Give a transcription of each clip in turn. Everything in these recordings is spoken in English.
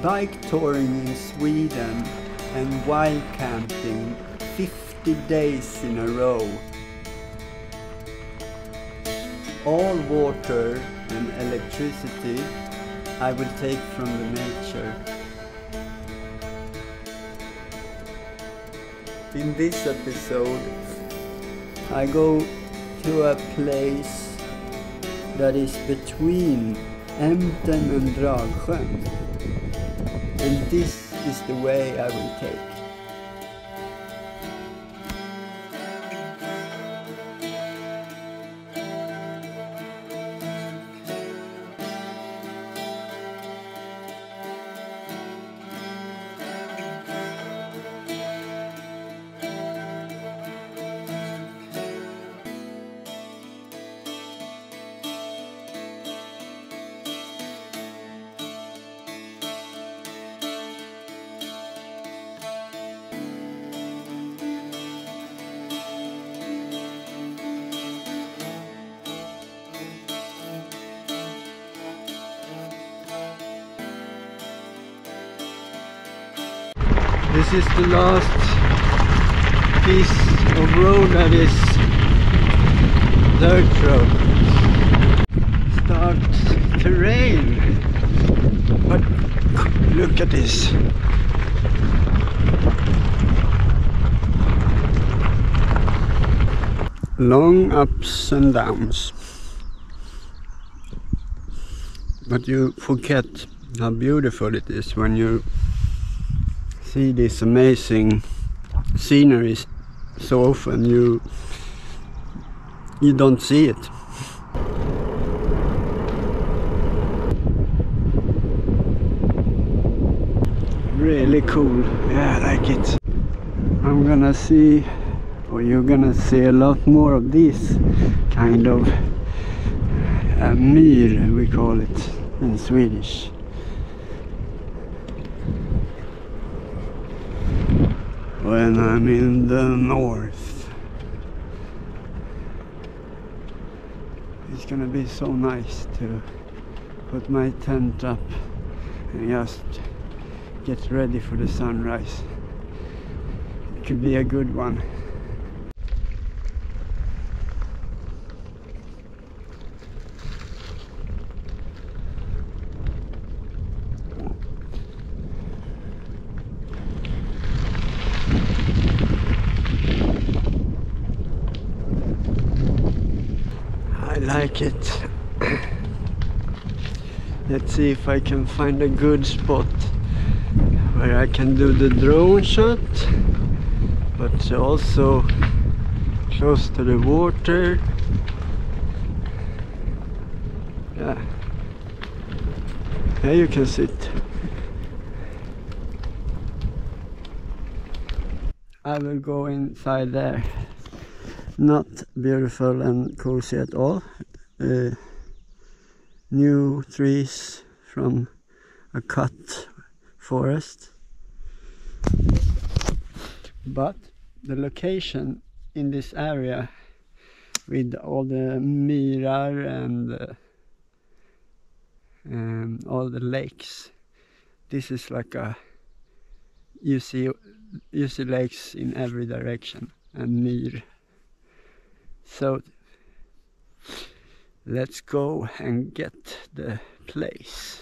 bike touring in Sweden and wild camping 50 days in a row. All water and electricity I will take from the nature. In this episode I go to a place that is between Ämten and Dragsjön. And this is the way I will take. This is the last piece of road that is dirt road. Starts to rain. But look at this. Long ups and downs. But you forget how beautiful it is when you see these amazing scenery so often you you don't see it. Really cool. Yeah I like it. I'm gonna see or you're gonna see a lot more of this kind of uh, myr we call it in Swedish when I'm in the north. It's gonna be so nice to put my tent up and just get ready for the sunrise. It could be a good one. I like it. Let's see if I can find a good spot where I can do the drone shot but also close to the water. Yeah. There you can sit. I will go inside there not beautiful and cozy at all. Uh, new trees from a cut forest. But the location in this area with all the myrar and uh, um, all the lakes. This is like a you see you see lakes in every direction and myr so let's go and get the place.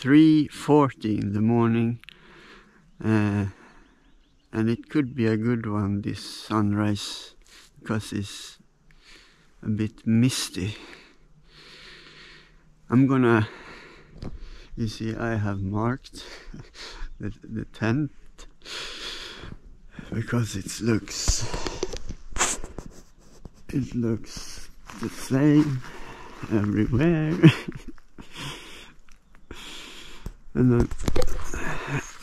3.40 in the morning uh, and it could be a good one this sunrise because it's a bit misty. I'm gonna you see I have marked the, the tent because it looks it looks the same everywhere and then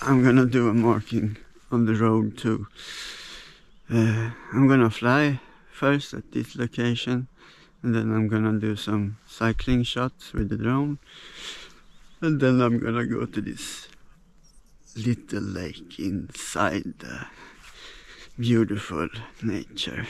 I'm gonna do a marking on the road too uh, I'm gonna fly first at this location and then I'm gonna do some cycling shots with the drone and then I'm gonna go to this little lake inside the beautiful nature.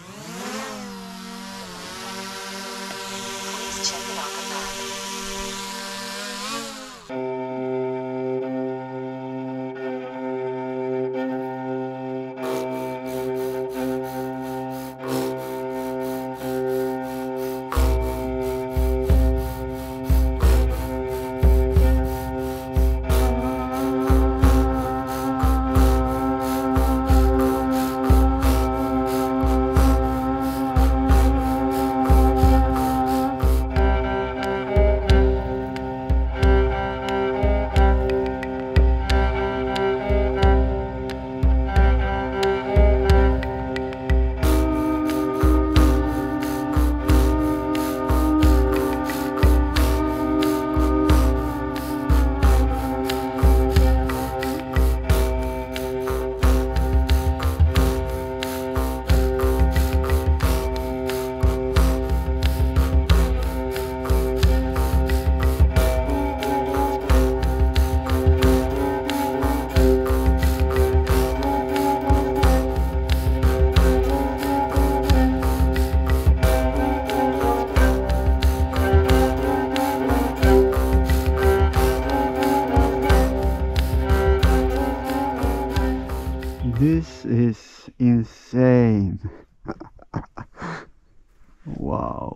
Wow.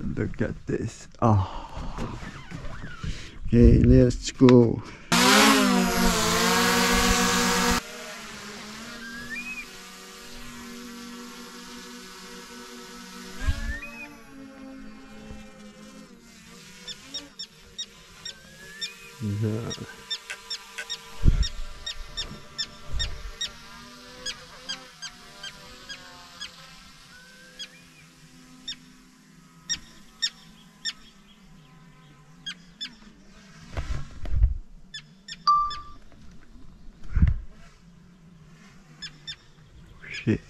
Look at this. Oh. Okay, let's go. Yeah. Shit.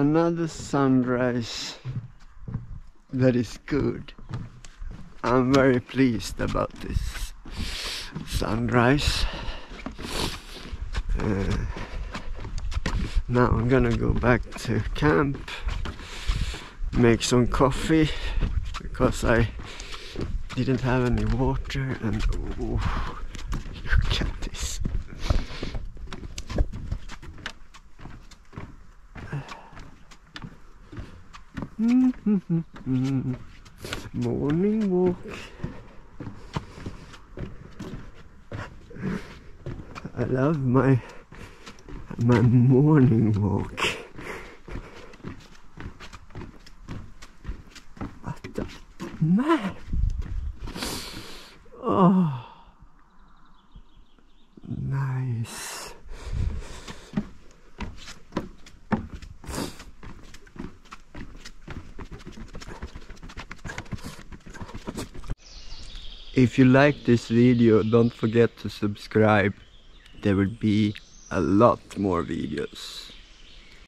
Another sunrise that is good. I'm very pleased about this sunrise. Uh, now I'm gonna go back to camp, make some coffee because I didn't have any water and oh, look at this. Morning walk. I love my my morning walk. What the man? If you like this video, don't forget to subscribe. There will be a lot more videos.